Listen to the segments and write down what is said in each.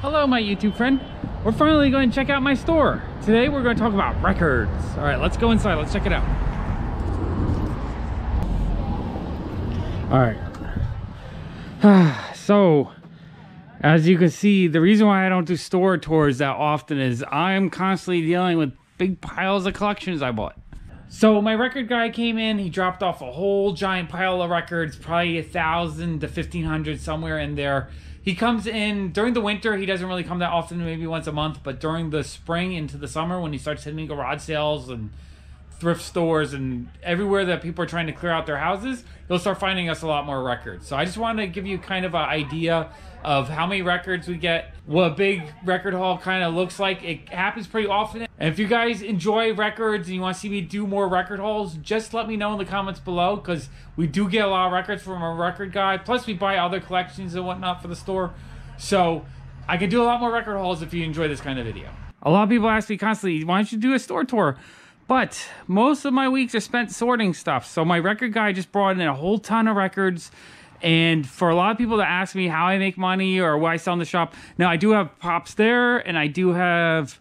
Hello, my YouTube friend. We're finally going to check out my store. Today, we're going to talk about records. All right, let's go inside. Let's check it out. All right. so, as you can see, the reason why I don't do store tours that often is I'm constantly dealing with big piles of collections I bought. So my record guy came in, he dropped off a whole giant pile of records, probably a thousand to fifteen hundred somewhere in there. He comes in during the winter, he doesn't really come that often, maybe once a month, but during the spring into the summer when he starts hitting garage sales and thrift stores and everywhere that people are trying to clear out their houses, you'll start finding us a lot more records. So I just want to give you kind of an idea of how many records we get, what a big record haul kind of looks like. It happens pretty often. And if you guys enjoy records and you want to see me do more record hauls, just let me know in the comments below because we do get a lot of records from our record guy. Plus, we buy other collections and whatnot for the store. So I can do a lot more record hauls if you enjoy this kind of video. A lot of people ask me constantly, why don't you do a store tour? But most of my weeks are spent sorting stuff. So my record guy just brought in a whole ton of records and for a lot of people that ask me how I make money or what I sell in the shop, now I do have pops there and I do have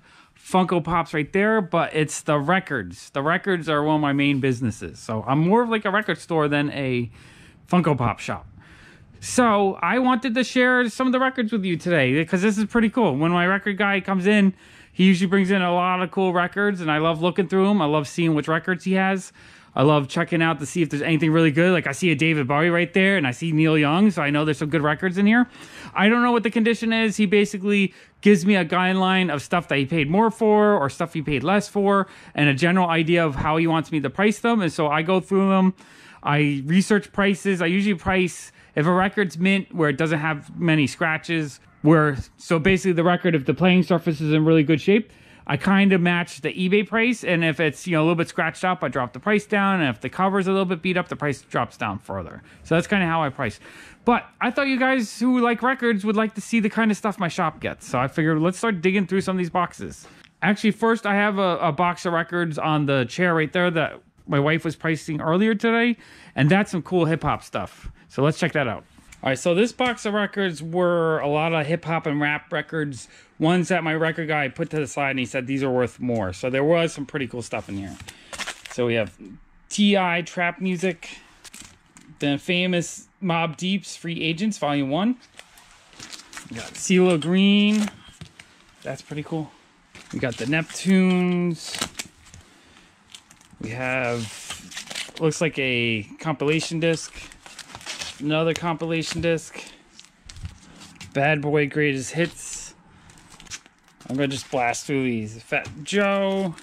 Funko Pops right there, but it's the records. The records are one of my main businesses. So I'm more of like a record store than a Funko Pop shop. So I wanted to share some of the records with you today because this is pretty cool. When my record guy comes in, he usually brings in a lot of cool records and I love looking through them. I love seeing which records he has. I love checking out to see if there's anything really good. Like I see a David Bowie right there and I see Neil Young, so I know there's some good records in here. I don't know what the condition is. He basically gives me a guideline of stuff that he paid more for or stuff he paid less for and a general idea of how he wants me to price them. And so I go through them. I research prices. I usually price if a record's mint where it doesn't have many scratches, where so basically the record if the playing surface is in really good shape, I kind of match the eBay price, and if it's you know a little bit scratched up, I drop the price down, and if the cover's a little bit beat up, the price drops down further. So that's kind of how I price. But I thought you guys who like records would like to see the kind of stuff my shop gets, so I figured let's start digging through some of these boxes. Actually, first I have a, a box of records on the chair right there that my wife was pricing earlier today, and that's some cool hip hop stuff. So let's check that out. All right, so this box of records were a lot of hip hop and rap records, ones that my record guy put to the side and he said these are worth more. So there was some pretty cool stuff in here. So we have T.I. Trap Music, the famous Mobb Deep's Free Agents, Volume 1. We got CeeLo Green. That's pretty cool. We got the Neptunes. We have, looks like a compilation disc another compilation disc. Bad Boy Greatest Hits. I'm gonna just blast through these. Fat Joe.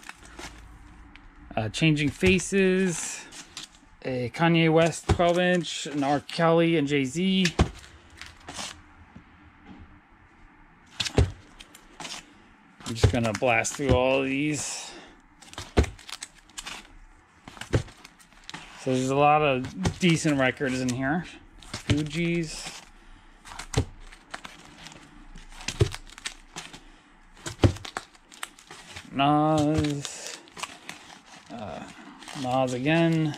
Uh, Changing Faces. A Kanye West 12 inch. An R. Kelly and Jay Z. I'm just gonna blast through all these. So there's a lot of decent records in here. Fugees. Nas. Uh, Nas again.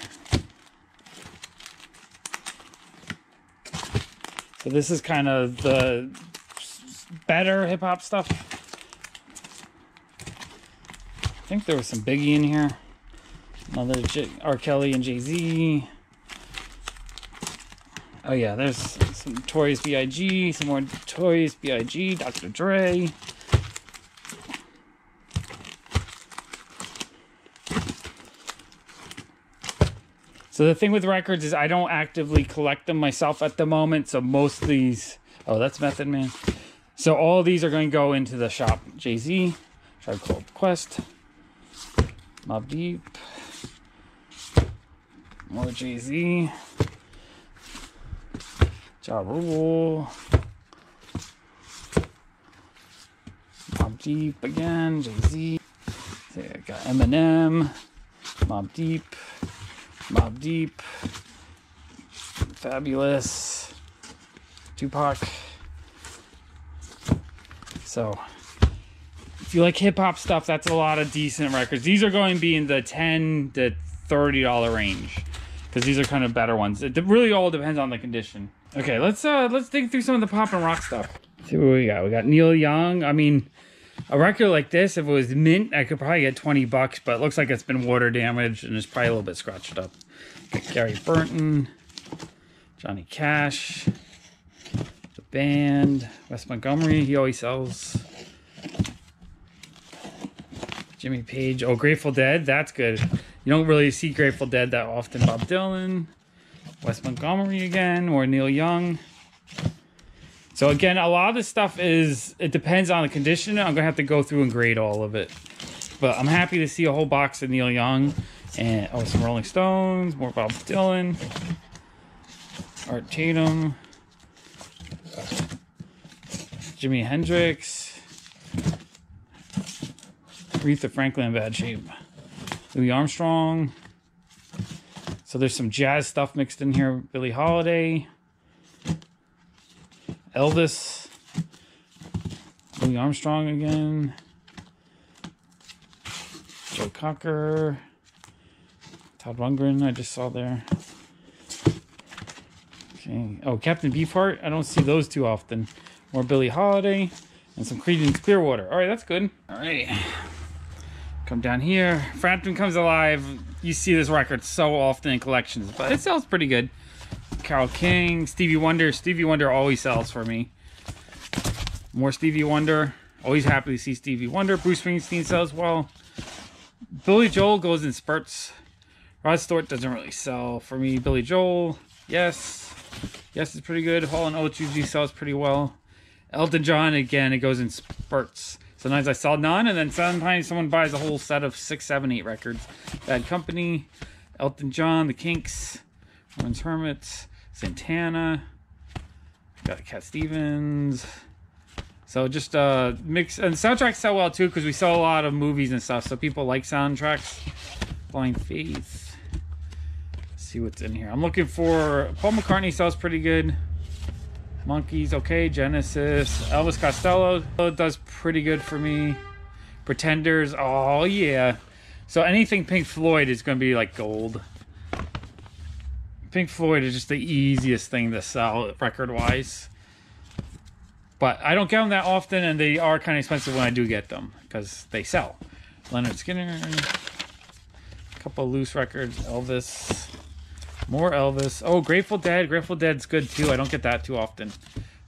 So this is kind of the better hip hop stuff. I think there was some Biggie in here. Another J R. Kelly and Jay Z. Oh yeah, there's some Notorious B.I.G., some more Notorious B.I.G., Dr. Dre. So the thing with records is I don't actively collect them myself at the moment. So most of these, oh, that's Method Man. So all these are going to go into the shop. Jay Z, Tribe Called Quest, Mobb Deep, more Jay Z. Ja Rule. Mobb Deep again, Jay-Z. So got Eminem, Mobb Deep, Mobb Deep, Fabolous, Tupac. So if you like hip hop stuff, that's a lot of decent records. These are going to be in the 10 to $30 range because these are kind of better ones. It really all depends on the condition. Okay, let's uh let's dig through some of the pop and rock stuff. see what we got. We got Neil Young. I mean, a record like this, if it was mint, I could probably get 20 bucks, but it looks like it's been water damaged and it's probably a little bit scratched up. Got Gary Burton, Johnny Cash, the band, Wes Montgomery, he always sells. Jimmy Page, oh, Grateful Dead, that's good. You don't really see Grateful Dead that often. Bob Dylan, Wes Montgomery again, or Neil Young. So again, a lot of this stuff is, it depends on the condition. I'm gonna have to go through and grade all of it. But I'm happy to see a whole box of Neil Young and oh, some Rolling Stones, more Bob Dylan, Art Tatum, Jimi Hendrix, Aretha Franklin in bad shape, Louis Armstrong. So there's some jazz stuff mixed in here. Billie Holiday. Elvis, Louis Armstrong again, Joe Cocker, Todd Rundgren, I just saw there. Okay. Oh, Captain Beefheart. I don't see those too often. More Billie Holiday and some Creedence Clearwater. All right, that's good. All right. Come down here. Frampton Comes Alive. You see this record so often in collections, but it sells pretty good. Carole King, Stevie Wonder. Stevie Wonder always sells for me. More Stevie Wonder. Always happy to see Stevie Wonder. Bruce Springsteen sells well. Billy Joel goes in spurts. Rod Stewart doesn't really sell for me. Billy Joel, yes. Yes, it's pretty good. Hall and Oates usually sells pretty well. Elton John, again, it goes in spurts. Sometimes I sell none, and then sometimes someone buys a whole set of six, seven, eight records. Bad Company, Elton John, The Kinks, Orange Hermits, Santana, got Cat Stevens. So just uh mix and soundtracks sell well too because we sell a lot of movies and stuff. So people like soundtracks. Blind Faith. Let's see what's in here. I'm looking for Paul McCartney sells pretty good. Monkees, okay. Genesis, Elvis Costello does pretty good for me. Pretenders, oh yeah. So anything Pink Floyd is going to be like gold. Pink Floyd is just the easiest thing to sell record wise. But I don't get them that often, and they are kind of expensive when I do get them because they sell. Lynyrd Skynyrd, a couple loose records, Elvis, more Elvis. Oh, Grateful Dead. Grateful Dead's good too. I don't get that too often.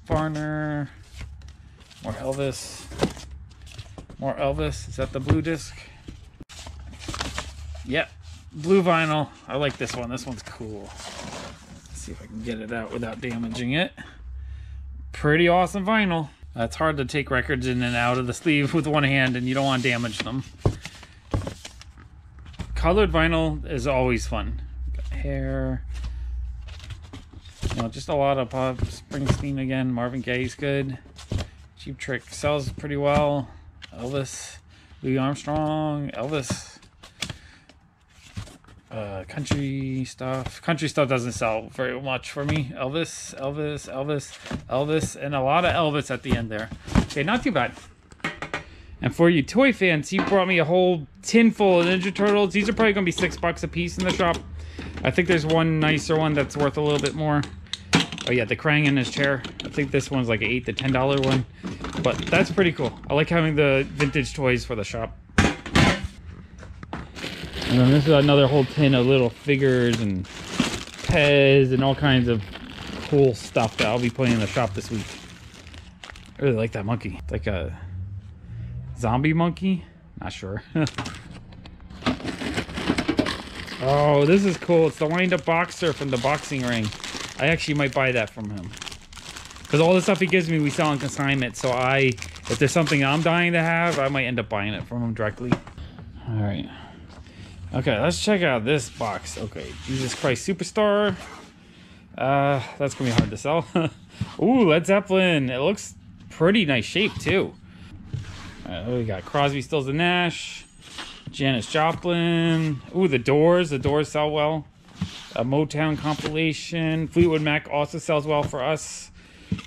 Foreigner, more Elvis, more Elvis. Is that the blue disc? Yep, blue vinyl. I like this one. This one's cool. Let's see if I can get it out without damaging it. Pretty awesome vinyl. That's hard to take records in and out of the sleeve with one hand and you don't want to damage them. Colored vinyl is always fun. Hair. You know, just a lot of pop. Springsteen again. Marvin Gaye's good. Cheap Trick sells pretty well. Elvis. Louis Armstrong. Elvis uh, country stuff. Country stuff doesn't sell very much for me. Elvis, Elvis, Elvis, Elvis, and a lot of Elvis at the end there. Okay, not too bad. And for you toy fans, he brought me a whole tin full of Ninja Turtles. These are probably going to be six bucks a piece in the shop. I think there's one nicer one that's worth a little bit more. Oh yeah, the Krang in his chair. I think this one's like an eight to ten dollar one. But that's pretty cool. I like having the vintage toys for the shop. And then this is another whole tin of little figures and Pez and all kinds of cool stuff that I'll be putting in the shop this week. I really like that monkey. It's like a zombie monkey. Not sure. oh, this is cool. It's the wind-up boxer from the boxing ring. I actually might buy that from him. Because all the stuff he gives me, we sell on consignment. So I, if there's something I'm dying to have, I might end up buying it from him directly. All right. Okay, let's check out this box. Okay, Jesus Christ Superstar. Uh, that's gonna be hard to sell. Ooh, Led Zeppelin. It looks pretty nice shape too. Uh, we got Crosby, Stills, and Nash. Janis Joplin. Ooh, The Doors. The Doors sell well. A Motown compilation. Fleetwood Mac also sells well for us.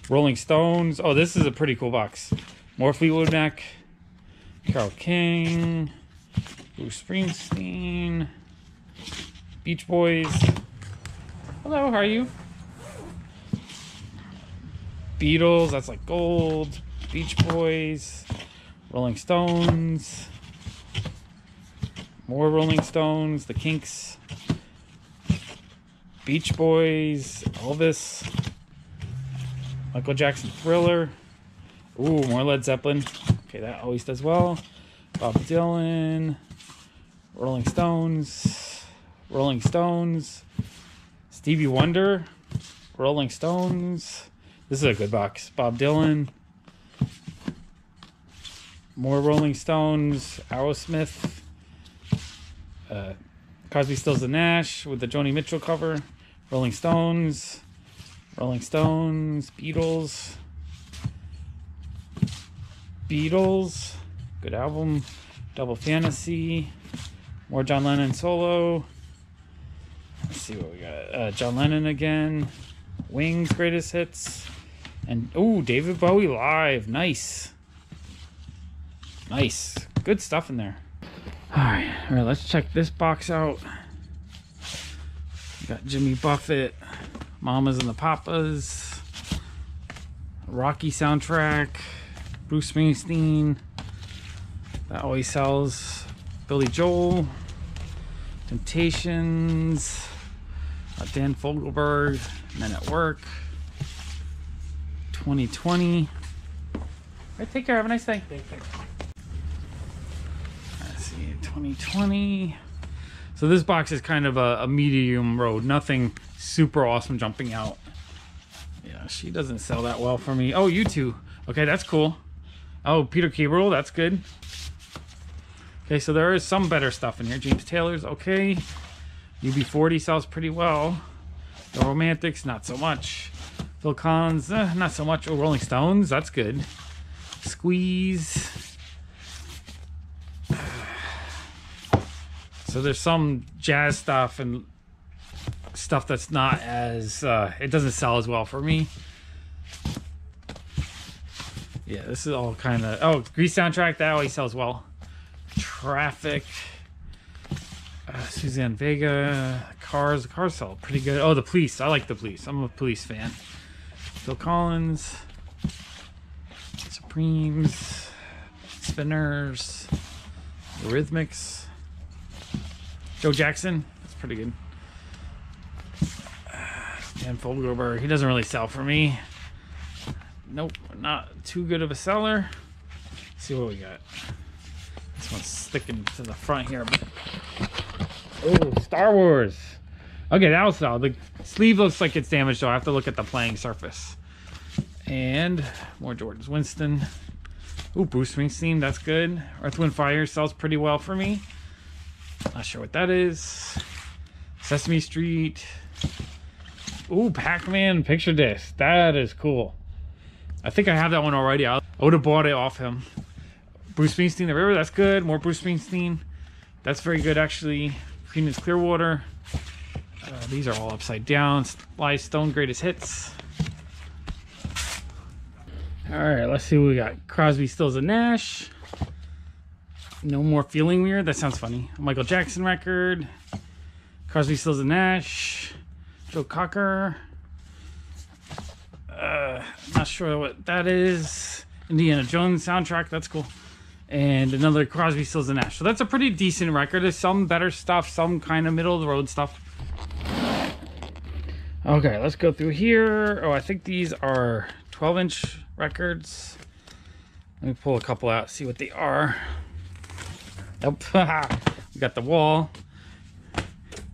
Rolling Stones. Oh, this is a pretty cool box. More Fleetwood Mac. Carole King. Bruce Springsteen, Beach Boys. Hello, how are you? Beatles, that's like gold. Beach Boys, Rolling Stones, more Rolling Stones, The Kinks, Beach Boys, Elvis, Michael Jackson Thriller. Ooh, more Led Zeppelin. Okay, that always does well. Bob Dylan, Rolling Stones, Rolling Stones, Stevie Wonder, Rolling Stones. This is a good box. Bob Dylan, more Rolling Stones, Aerosmith, uh, Crosby, Stills, and Nash with the Joni Mitchell cover, Rolling Stones, Rolling Stones, Beatles, Beatles, good album, Double Fantasy, more John Lennon solo. Let's see what we got. Uh, John Lennon again, Wings greatest hits, and oh David Bowie live, nice, nice, good stuff in there. All right, all right, let's check this box out. We got Jimmy Buffett, Mamas and the Papas, Rocky soundtrack, Bruce Springsteen. That always sells. Billy Joel, Temptations, uh, Dan Fogelberg, Men at Work, 2020. All right, take care. Have a nice day. Let's see, 2020. So this box is kind of a, a medium road. Nothing super awesome jumping out. Yeah, she doesn't sell that well for me. Oh, you two. Okay, that's cool. Oh, Peter Gabriel, that's good. Okay, so there is some better stuff in here. James Taylor's okay. UB40 sells pretty well. The Romantics, not so much. Phil Collins, eh, not so much. Oh, Rolling Stones, that's good. Squeeze. So there's some jazz stuff and stuff that's not as uh, it doesn't sell as well for me. Yeah, this is all kind of oh Grease soundtrack that always sells well. Traffic, uh, Suzanne Vega, Cars. Cars sell pretty good. Oh, the Police. I like the Police. I'm a Police fan. Phil Collins, Supremes, Spinners, Eurythmics. Joe Jackson, that's pretty good. Dan Fogelberg, he doesn't really sell for me. Nope, not too good of a seller. Let's see what we got. This one's sticking to the front here. Oh, Star Wars. Okay, that was solid. The sleeve looks like it's damaged, so I have to look at the playing surface. And more Jordans. Winston. Ooh, Bruce Springsteen, that's good. Earth, Wind, Fire sells pretty well for me. Not sure what that is. Sesame Street. Ooh, Pac-Man picture disc. That is cool. I think I have that one already. I would have bought it off him. Bruce Springsteen, The River. That's good. More Bruce Springsteen. That's very good, actually. Creedence Clearwater. Uh, these are all upside down. Sly Stone Greatest Hits. All right, let's see what we got. Crosby, Stills, and Nash. No More Feeling Weird. That sounds funny. Michael Jackson record. Crosby, Stills, and Nash. Joe Cocker. Uh, not sure what that is. Indiana Jones soundtrack. That's cool. And another Crosby, Stills, and Nash. So that's a pretty decent record. There's some better stuff, some kind of middle of the road stuff. Okay, let's go through here. Oh, I think these are 12 inch records. Let me pull a couple out, see what they are. Nope. we got the wall.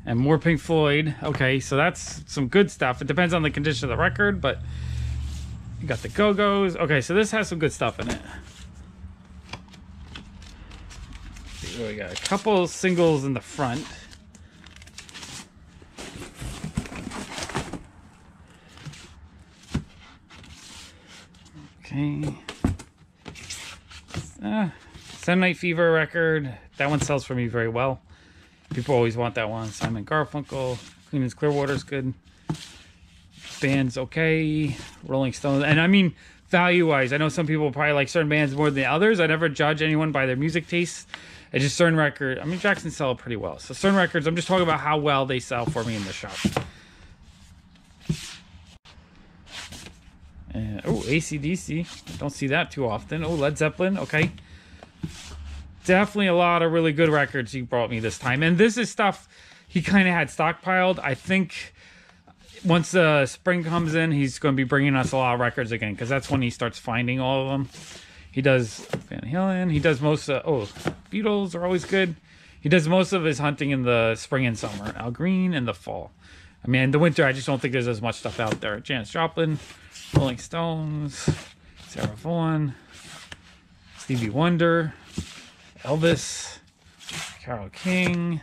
And more Pink Floyd. Okay, so that's some good stuff. It depends on the condition of the record, but you got the Go-Go's. Okay, so this has some good stuff in it. we got a couple singles in the front. Okay. Uh, Seven Night Fever record. That one sells for me very well. People always want that one. Simon Garfunkel. Creedence Clearwater's good. Band's okay. Rolling Stones. And I mean, value wise, I know some people probably like certain bands more than others. I never judge anyone by their music taste. It's just certain record. I mean, Jackson sell pretty well. So certain records, I'm just talking about how well they sell for me in the shop. And, oh, ACDC. Don't see that too often. Oh, Led Zeppelin. Okay. Definitely a lot of really good records he brought me this time. And this is stuff he kind of had stockpiled. I think once the uh, spring comes in, he's going to be bringing us a lot of records again because that's when he starts finding all of them. He does Van Halen. He does most of, oh, Beatles are always good. He does most of his hunting in the spring and summer. Al Green in the fall. I mean, in the winter, I just don't think there's as much stuff out there. Janis Joplin, Rolling Stones, Sarah Vaughan, Stevie Wonder, Elvis, Carole King,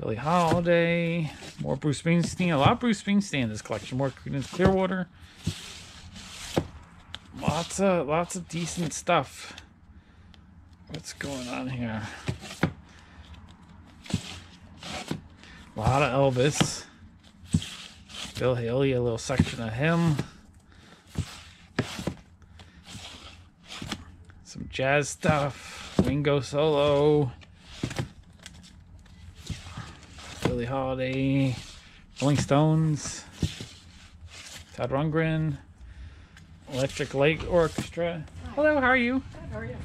Billie Holiday, more Bruce Springsteen. A lot of Bruce Springsteen in this collection. More Creedence Clearwater. Lots of lots of decent stuff. What's going on here? A lot of Elvis. Bill Haley, a little section of him. Some jazz stuff. Ringo solo. Billie Holiday. Rolling Stones. Todd Rundgren. Electric Light Orchestra. Hello, how are you? Good, how are you?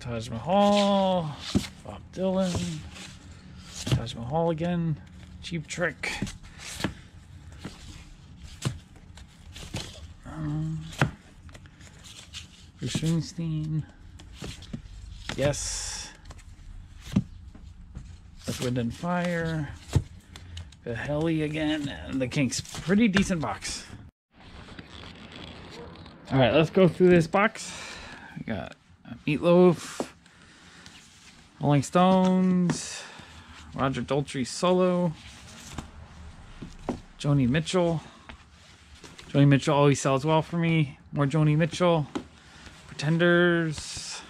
Taj Mahal. Bob Dylan. Taj Mahal again. Cheap Trick. Um, Bruce Springsteen. Yes. Earth, Wind and Fire. The Helly again. And the Kinks. Pretty decent box. Alright, let's go through this box. We got Meatloaf. Rolling Stones. Roger Daltrey solo. Joni Mitchell. Joni Mitchell always sells well for me. More Joni Mitchell. Pretenders.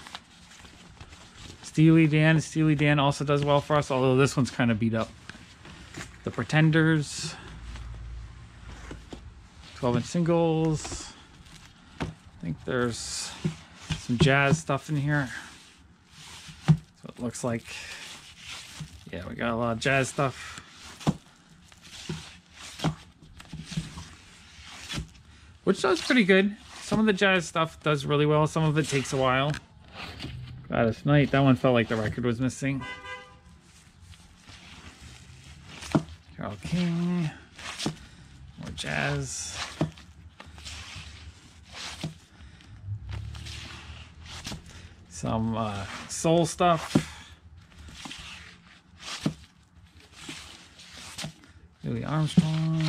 Steely Dan. Steely Dan also does well for us, although this one's kind of beat up. The Pretenders. 12 inch singles. I think there's some jazz stuff in here. What it looks like. Yeah, we got a lot of jazz stuff. Which does pretty good. Some of the jazz stuff does really well. Some of it takes a while. Gladys Knight, that one felt like the record was missing. Carole King. More jazz. Some uh, soul stuff. Louis Armstrong.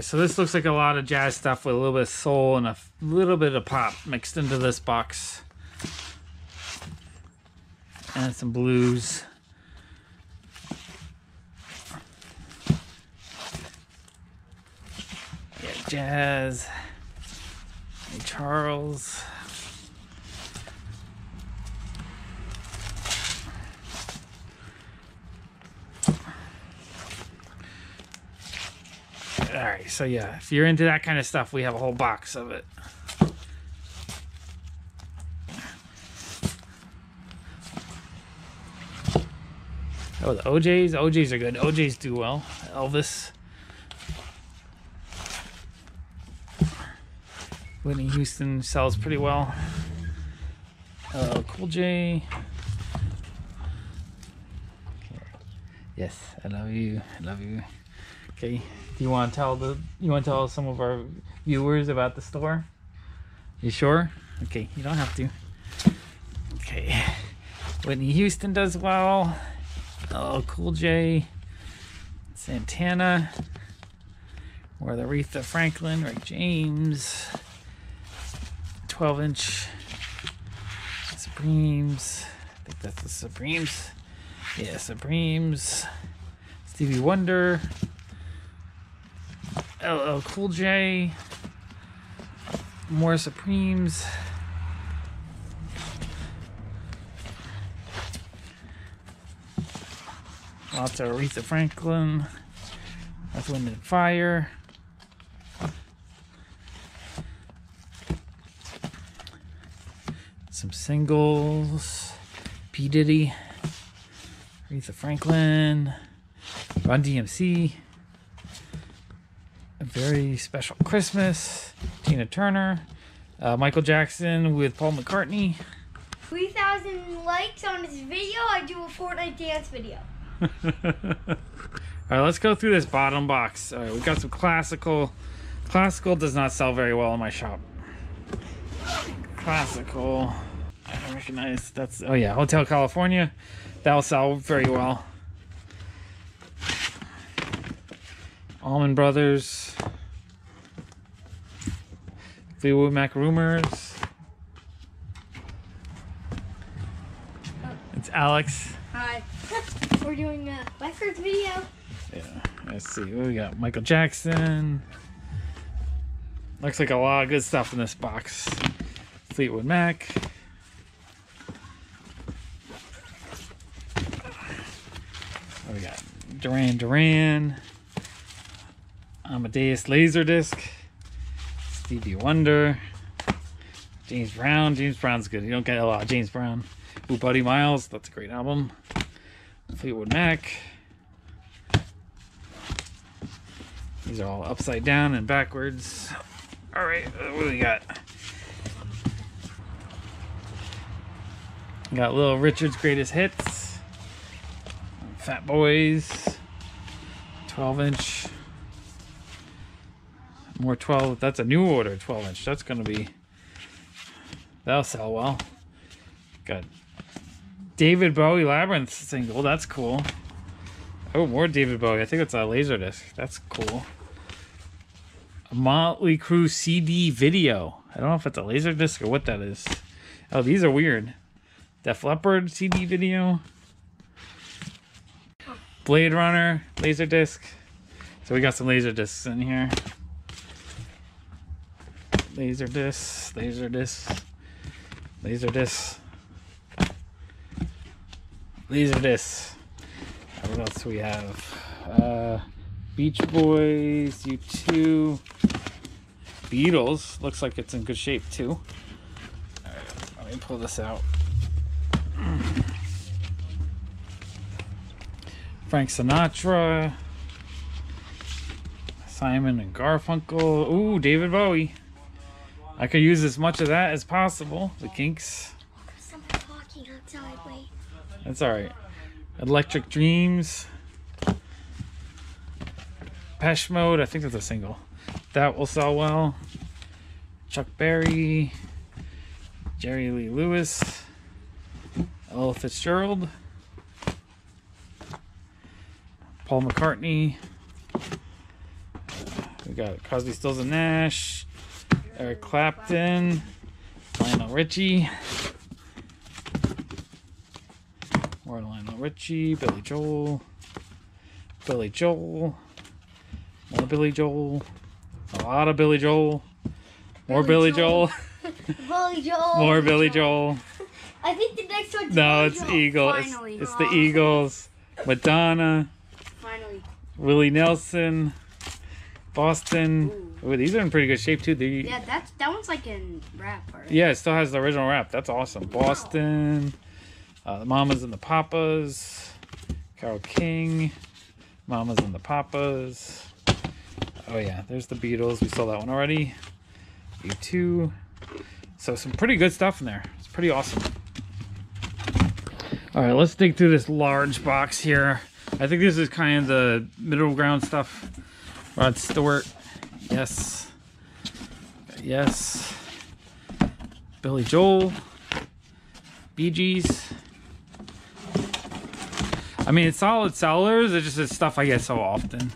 So this looks like a lot of jazz stuff with a little bit of soul and a little bit of pop mixed into this box. And some blues. Yeah, jazz. Hey, Charles. So yeah, if you're into that kind of stuff, we have a whole box of it. Oh, the O'Jays. O'Jays are good. O'Jays do well. Elvis. Whitney Houston sells pretty well. Uh, cool J. Yes, I love you. I love you. Okay. Do you want to tell the you want to tell some of our viewers about the store? You sure? Okay, you don't have to. Okay. Whitney Houston does well. Oh, Cool J. Santana. Or the Aretha Franklin, Rick James. 12 inch Supremes. I think that's the Supremes. Yeah, Supremes. Stevie Wonder. LL Cool J. More Supremes. Lots of Aretha Franklin. Wind and Fire. Some singles. P. Diddy, Aretha Franklin, Run DMC, Very Special Christmas, Tina Turner, uh, Michael Jackson with Paul McCartney. 3,000 likes on this video, I do a Fortnite dance video. All right, let's go through this bottom box. All right, we got some classical. Classical does not sell very well in my shop. Classical. I don't recognize that's oh yeah, Hotel California. That'll sell very well. Allman Brothers. Fleetwood Mac Rumors. It's Alex. Hi. We're doing a records video. Yeah, let's see. We got? Michael Jackson. Looks like a lot of good stuff in this box. Fleetwood Mac. What we got? Duran Duran. Amadeus Laserdisc. Stevie Wonder. James Brown. James Brown's good. You don't get a lot of James Brown. Ooh, Buddy Miles. That's a great album. Fleetwood Mac. These are all upside down and backwards. All right, uh, what do we got? Got Little Richard's Greatest Hits. Fat Boys. 12 inch. More 12. That's a new order 12 inch. That's to be. That'll sell well. Got David Bowie Labyrinth single. That's cool. Oh, more David Bowie. I think it's a laser disc. That's cool. A Motley Crue CD video. I don't know if it's a laser disc or what that is. Oh, these are weird. Def Leppard CD video. Blade Runner laser disc. So we got some laser discs in here. Laser discs, laser discs, laser discs, laser discs. What else we have? Uh, Beach Boys, U2, Beatles. Looks like it's in good shape too. Let me pull this out. Frank Sinatra, Simon and Garfunkel. Ooh, David Bowie. I could use as much of that as possible. The Kinks. Someone talking outside, wait. That's alright. Electric Dreams. Depeche Mode, I think that's a single. That will sell well. Chuck Berry. Jerry Lee Lewis. Ella Fitzgerald. Paul McCartney. We got Crosby, Stills and Nash. Eric Clapton. Lionel Richie. More Lionel Richie, Billy Joel, Billy Joel, more Billy Joel, a lot of Billy Joel, more Billy Billy Joel, Billy Joel. more Billy Joel. I think the next one's No, it's Joel. Eagle. It's, it's the Eagles. Madonna, Finally. Willie Nelson, Boston. Ooh, these are in pretty good shape too. They, Yeah, that's that one's like in rap, right? Yeah, it still has the original rap. That's awesome. Boston, uh, the Mamas and the Papas, Carole King, Mamas and the Papas. Oh yeah, there's the Beatles. We saw that one already. U2. So some pretty good stuff in there. It's pretty awesome. All right, let's dig through this large box here. I think this is kind of the middle ground stuff. Rod Stewart. Yes. Yes. Billy Joel, Bee Gees. I mean, it's solid sellers. It's just it's stuff I get so often.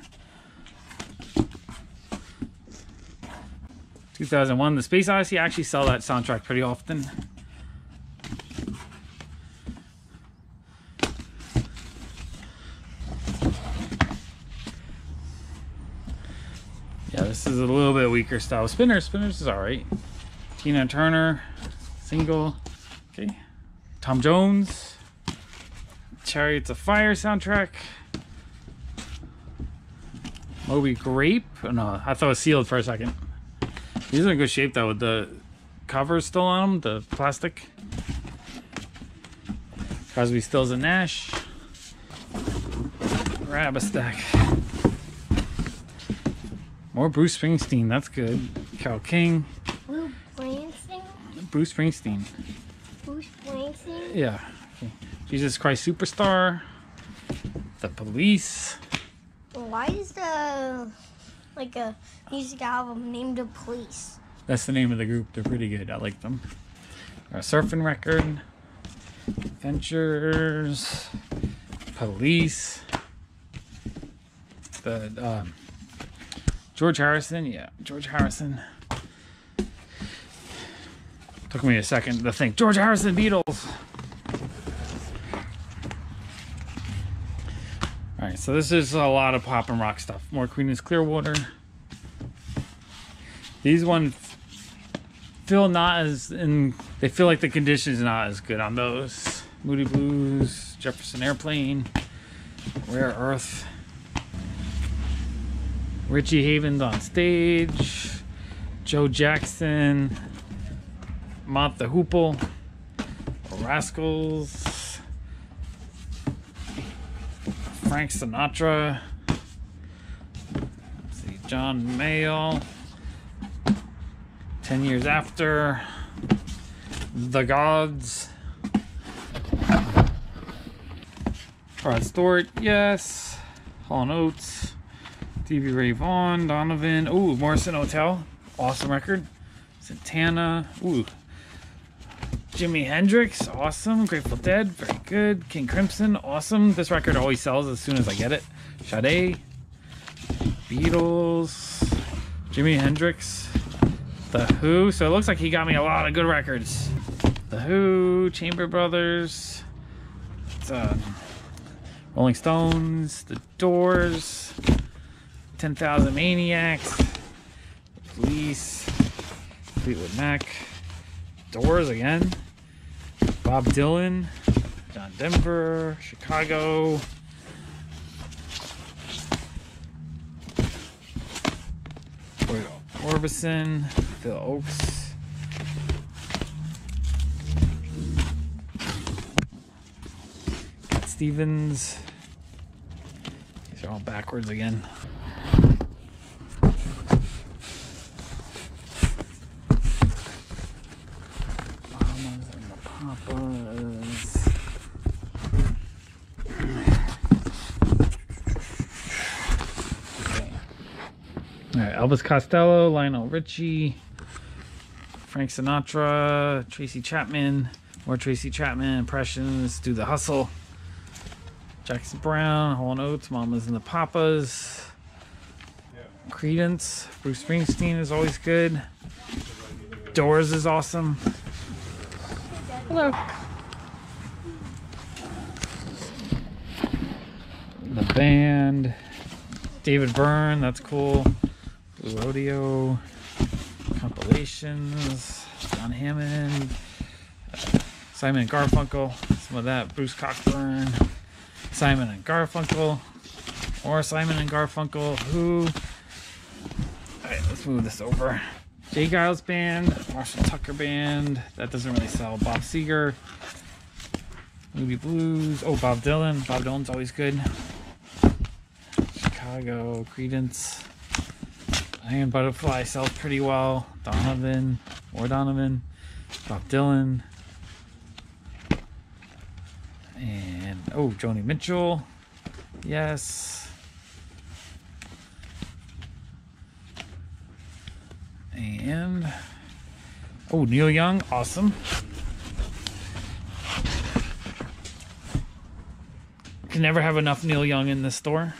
2001, The Space Odyssey. I actually sell that soundtrack pretty often. Yeah, this is a little bit weaker style. Spinner, Spinners is alright. Tina Turner, single. Okay. Tom Jones. Chariots of Fire soundtrack. Moby Grape. Oh, no, I thought it was sealed for a second. These are in good shape though, with the covers still on them, the plastic. Crosby, Stills, and Nash. Grab a stack. More Bruce Springsteen. That's good. Carole King. Blue Branson? Bruce Springsteen. Bruce Branson? Yeah. Okay. Jesus Christ Superstar. The Police. Why is the like a music album named The Police? That's the name of the group. They're pretty good. I like them. A surfing record. Adventures. Police. The um, George Harrison. Yeah, George Harrison. Took me a second to think. George Harrison Beatles. All right, so this is a lot of pop and rock stuff. More Creedence Clearwater. These ones feel not as in. They feel like the conditions not as good on those. Moody Blues, Jefferson Airplane, Rare Earth, Richie Havens on stage, Joe Jackson, Mott the Hoople, Rascals, Frank Sinatra, see, John Mayall, 10 years after, The Gods, Rod Stewart, yes, Hall & Oates, Stevie Ray Vaughan, Donovan, ooh, Morrison Hotel, awesome record, Santana, ooh, Jimi Hendrix, awesome. Grateful Dead, very good. King Crimson, awesome. This record always sells as soon as I get it. Sade, Beatles, Jimi Hendrix, The Who. So it looks like he got me a lot of good records. The Who, Chamber Brothers, uh, Rolling Stones, The Doors, 10,000 Maniacs, Police, Fleetwood Mac, Doors again. Bob Dylan, John Denver, Chicago. Orbison, Phil Ochs. Stevens. These are all backwards again. Mamas and the Papas. Okay. All right, Elvis Costello, Lionel Richie, Frank Sinatra, Tracy Chapman, more Tracy Chapman impressions. Do the hustle. Jackson Browne, Hall & Oates, Mamas and the Papas. Creedence, Bruce Springsteen is always good. Doors is awesome. Hello. The band. David Byrne, that's cool. Rodeo. Compilations. John Hammond. Simon and Garfunkel. Some of that. Bruce Cockburn. Simon and Garfunkel. Or Simon and Garfunkel. Who? Alright, let's move this over. J. Geils Band, Marshall Tucker Band. That doesn't really sell. Bob Seger. Movie Blues. Oh, Bob Dylan. Bob Dylan's always good. Chicago. Creedence. Iron Butterfly sells pretty well. Donovan. More Donovan. Bob Dylan. And, oh, Joni Mitchell. Yes. And oh, Neil Young, awesome. Can never have enough Neil Young in the store.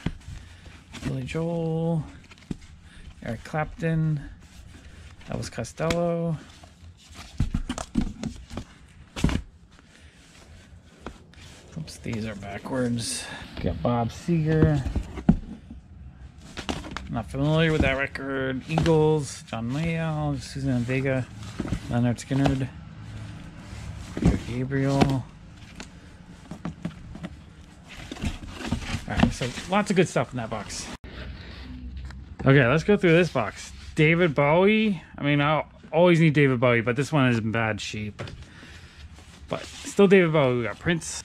Billy Joel, Eric Clapton, Elvis Costello. Oops, these are backwards. Got Bob Seger. Not familiar with that record. Eagles, John Mayall, Susan Vega, Lynyrd Skynyrd, Peter Gabriel. Alright, so lots of good stuff in that box. Okay, let's go through this box. David Bowie. I mean, I always need David Bowie, but this one is in bad shape. But still David Bowie. We got Prince,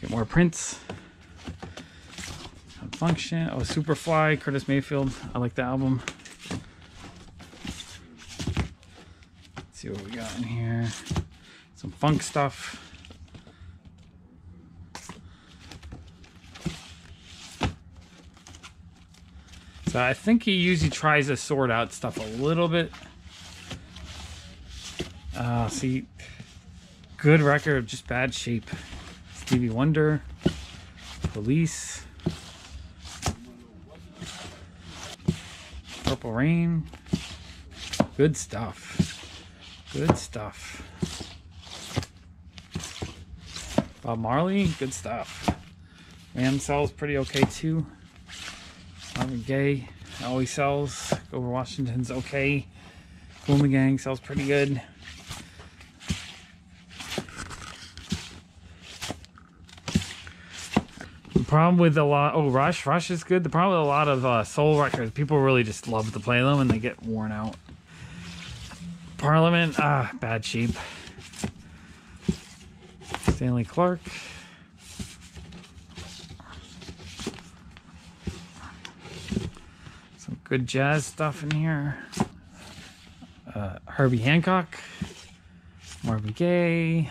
Get more Prince. Function. Oh, Superfly, Curtis Mayfield. I like the album. Let's see what we got in here. Some funk stuff. So I think he usually tries to sort out stuff a little bit. Uh, see, good record, just bad shape. Stevie Wonder, Police, Purple Rain, good stuff. Good stuff. Bob Marley, good stuff. Ram sells pretty okay too. Gaye always sells. Grover Washington's okay. The Gang sells pretty good. The problem with a lot, oh Rush, Rush is good. The problem with a lot of uh, soul records, people really just love to play them and they get worn out. Parliament, ah, bad sheep. Stanley Clarke. Good jazz stuff in here. Uh, Herbie Hancock, Marvin Gaye,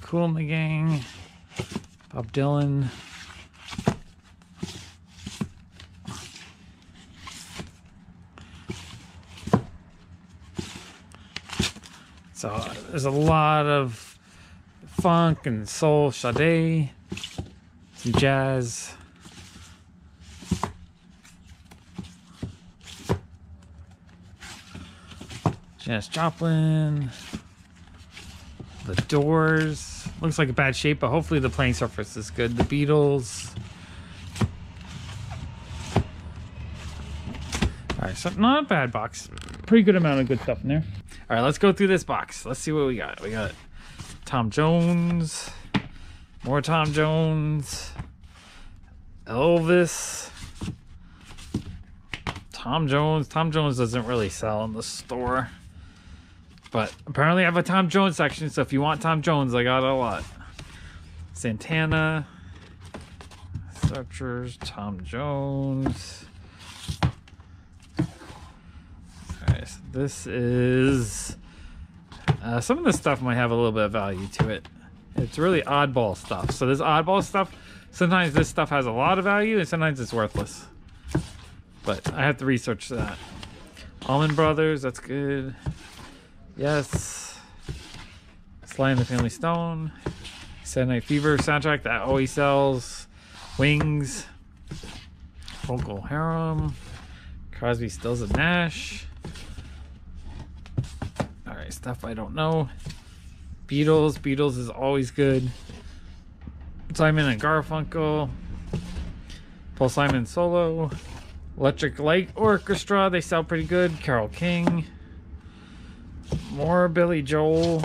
Kool and the Gang, Bob Dylan. So there's a lot of funk and soul, Sade, some jazz. Janis Joplin. The Doors. Looks like a bad shape, but hopefully the playing surface is good. The Beatles. Alright, so not a bad box. Pretty good amount of good stuff in there. Alright, let's go through this box. Let's see what we got. We got Tom Jones. More Tom Jones. Elvis. Tom Jones. Tom Jones doesn't really sell in the store. But apparently I have a Tom Jones section, so if you want Tom Jones, I got a lot. Santana. Searchers, Tom Jones. Alright, so this is uh, some of this stuff might have a little bit of value to it. It's really oddball stuff. So this oddball stuff, sometimes this stuff has a lot of value and sometimes it's worthless. But I have to research that. Allman Brothers, that's good. Yes. Sly and the Family Stone. Saturday Night Fever soundtrack that always sells. Wings. Procol Harum. Crosby, Stills, and Nash. Alright, stuff I don't know. Beatles. Beatles is always good. Simon and Garfunkel. Paul Simon solo. Electric Light Orchestra. They sell pretty good. Carole King. More Billy Joel.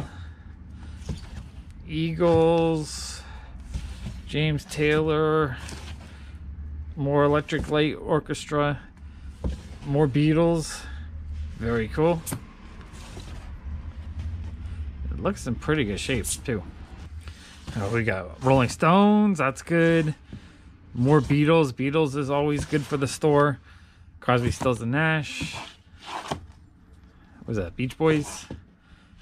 Eagles. James Taylor. More Electric Light Orchestra. More Beatles. Very cool. It looks in pretty good shape too. Oh, we got Rolling Stones. That's good. More Beatles. Beatles is always good for the store. Crosby, Stills, and Nash. Was that? Beach Boys.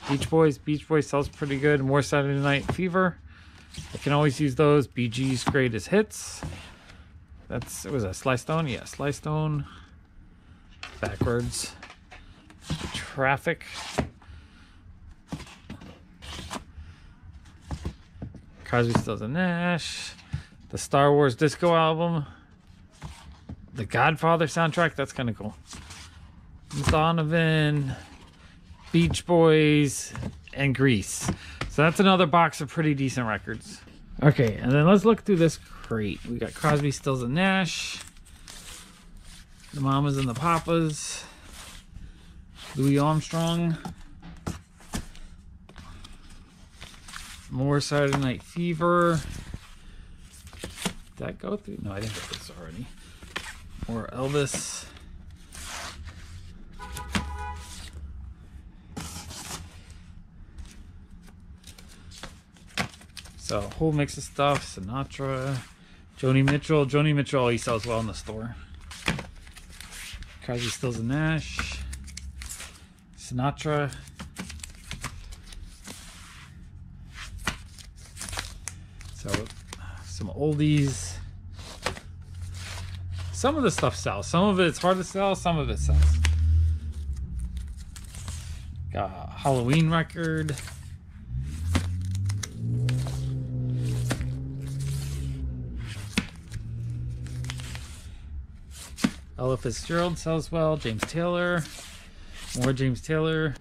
Beach Boys. Beach Boys sells pretty good. More Saturday Night Fever. I can always use those. Bee Gees greatest hits. That's it. was that Sly Stone? Yeah, Sly Stone. Backwards. Traffic. Crosby, Stills, and Nash. The Star Wars Disco album. The Godfather soundtrack. That's kind of cool. Donovan. Beach Boys, and Grease. So that's another box of pretty decent records. Okay, and then let's look through this crate. We got Crosby, Stills, and Nash. The Mamas and the Papas. Louis Armstrong. More Saturday Night Fever. Did that go through? No, I didn't get this already. More Elvis. So a whole mix of stuff. Sinatra, Joni Mitchell. Joni Mitchell he sells well in the store. Crosby, Stills and Nash. Sinatra. So some oldies. Some of the stuff sells. Some of it's hard to sell. Some of it sells. Got a Halloween record. Ella Fitzgerald sells well. James Taylor. More James Taylor.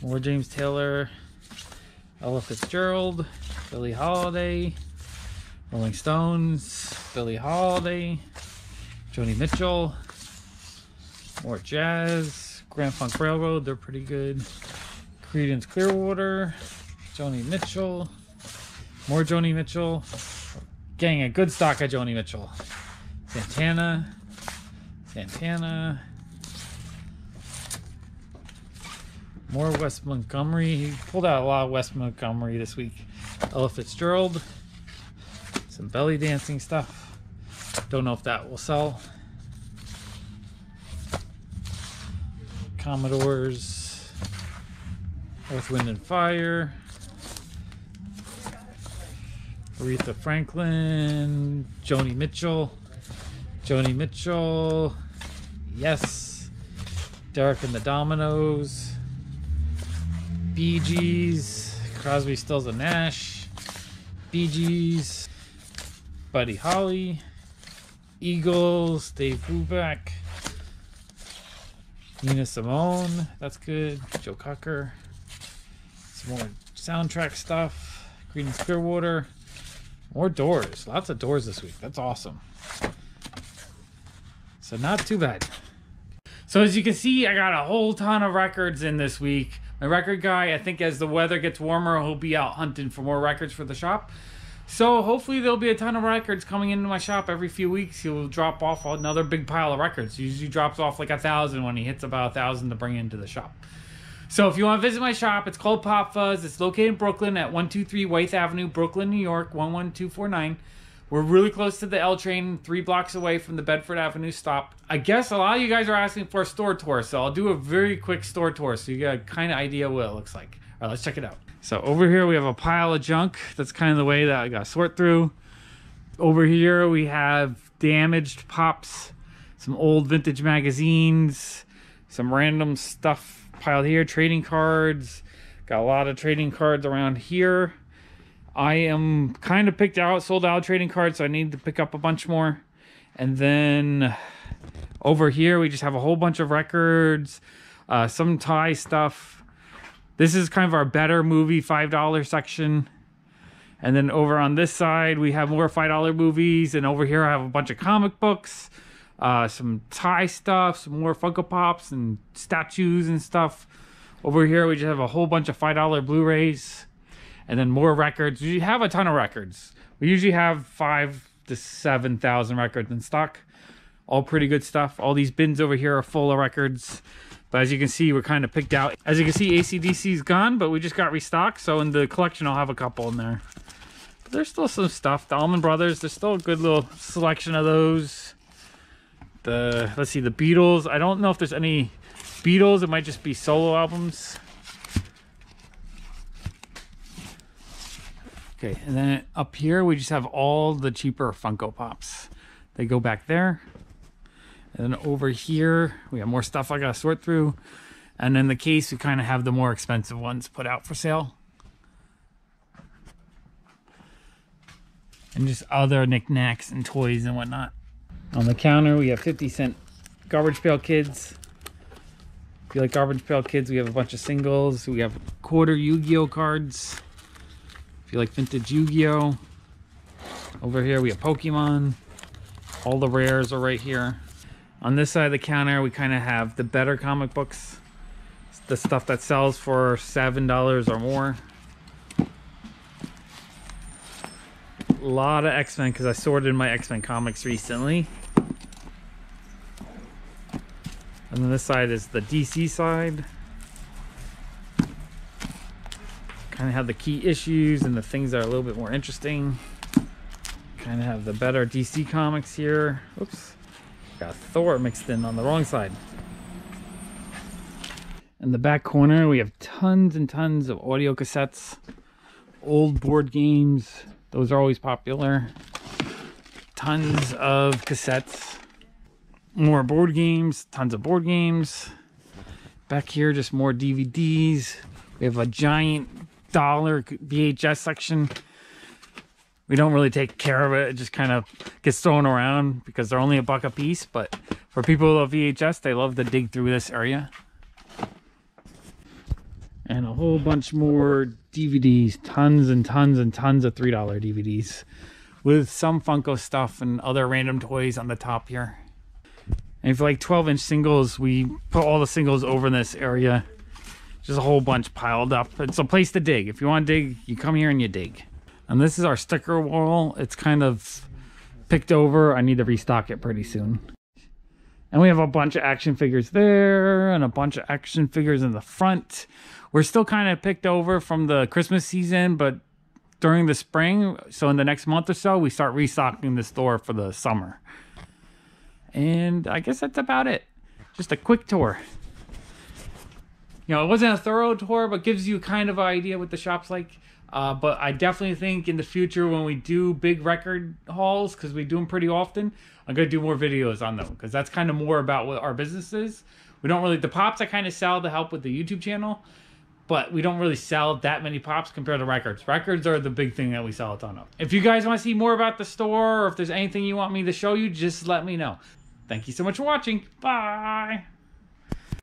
More James Taylor. Ella Fitzgerald. Billie Holiday. Rolling Stones. Billie Holiday. Joni Mitchell. More jazz. Grand Funk Railroad. They're pretty good. Creedence Clearwater. Joni Mitchell. More Joni Mitchell. Gang, a good stock of Joni Mitchell. Santana. Santana. More Wes Montgomery. He pulled out a lot of Wes Montgomery this week. Ella Fitzgerald. Some belly dancing stuff. Don't know if that will sell. Commodores. Earth, Wind, and Fire. Aretha Franklin. Joni Mitchell. Joni Mitchell. Yes. Derek and the Dominos. Bee Gees. Crosby, Stills, and Nash. Bee Gees. Buddy Holly. Eagles. Dave Brubeck. Nina Simone. That's good. Joe Cocker. Some more soundtrack stuff. Green Creedence Clearwater. More doors. Lots of doors this week. That's awesome. So not too bad. So as you can see, I got a whole ton of records in this week. My record guy, I think as the weather gets warmer, he'll be out hunting for more records for the shop. So hopefully there'll be a ton of records coming into my shop every few weeks. He'll drop off another big pile of records. He usually drops off like a thousand when he hits about a thousand to bring into the shop. So if you want to visit my shop, it's called Pop Fuzz. It's located in Brooklyn at 123 Wythe Avenue, Brooklyn, New York, 11249. We're really close to the L train, three blocks away from the Bedford Avenue stop. I guess a lot of you guys are asking for a store tour, so I'll do a very quick store tour so you get a kind of idea what it looks like. All right, let's check it out. So over here we have a pile of junk. That's kind of the way that I got sort through. Over here we have damaged pops, some old vintage magazines, some random stuff piled here, trading cards. Got a lot of trading cards around here. I am kind of picked out, sold out trading cards, so I need to pick up a bunch more. And then over here, we just have a whole bunch of records, uh, some Thai stuff. This is kind of our better movie $5 section. And then over on this side, we have more $5 movies. And over here, I have a bunch of comic books, uh, some Thai stuff, some more Funko Pops and statues and stuff. Over here, we just have a whole bunch of $5 Blu rays and then more records. We have a ton of records. We usually have five to 7,000 records in stock. All pretty good stuff. All these bins over here are full of records. But as you can see, we're kind of picked out. As you can see, ACDC's gone, but we just got restocked. So in the collection, I'll have a couple in there. But there's still some stuff. The Allman Brothers, there's still a good little selection of those. The Let's see, the Beatles. I don't know if there's any Beatles. It might just be solo albums. Okay, and then up here we just have all the cheaper Funko Pops. They go back there. And then over here we have more stuff I gotta sort through. And in the case we kind of have the more expensive ones put out for sale. And just other knickknacks and toys and whatnot. On the counter we have 50 cent Garbage Pail Kids. If you like Garbage Pail Kids, we have a bunch of singles. We have quarter Yu-Gi-Oh cards. If you like vintage Yu-Gi-Oh! Over here we have Pokemon. All the rares are right here. On this side of the counter, we kind of have the better comic books. The stuff that sells for $7 or more. A lot of X-Men because I sorted my X-Men comics recently. And then this side is the DC side. Kind of have the key issues and the things that are a little bit more interesting. Kind of have the better DC comics here. Oops. Got Thor mixed in on the wrong side. In the back corner, we have tons and tons of audio cassettes, old board games. Those are always popular. Tons of cassettes. More board games, tons of board games. Back here, just more DVDs. We have a giant dollar VHS section. We don't really take care of it. It just kind of gets thrown around because they're only a buck a piece. But for people who love VHS, they love to dig through this area. And a whole bunch more DVDs. Tons and tons and tons of $3 DVDs. With some Funko stuff and other random toys on the top here. And for like 12 inch singles, we put all the singles over in this area. Just a whole bunch piled up. It's a place to dig. If you want to dig, you come here and you dig. And this is our sticker wall. It's kind of picked over. I need to restock it pretty soon. And we have a bunch of action figures there and a bunch of action figures in the front. We're still kind of picked over from the Christmas season, but during the spring, so in the next month or so, we start restocking the store for the summer. And I guess that's about it. Just a quick tour. You know, it wasn't a thorough tour, but gives you kind of an idea what the shop's like. Uh, but I definitely think in the future when we do big record hauls, because we do them pretty often, I'm going to do more videos on them because that's kind of more about what our business is. We don't really, the pops I kind of sell to help with the YouTube channel, but we don't really sell that many pops compared to records. Records are the big thing that we sell a ton of. If you guys want to see more about the store or if there's anything you want me to show you, just let me know. Thank you so much for watching. Bye.